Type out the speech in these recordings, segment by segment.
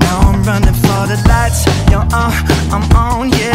Now I'm running for the lights. You're uh, on, I'm on, yeah.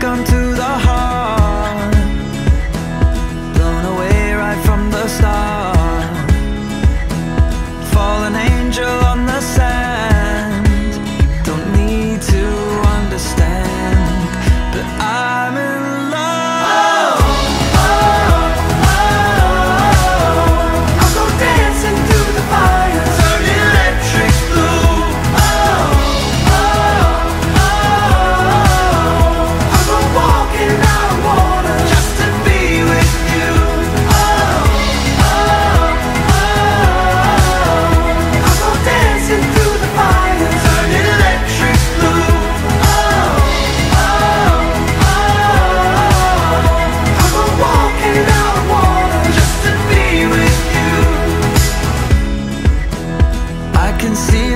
Shotgun to can see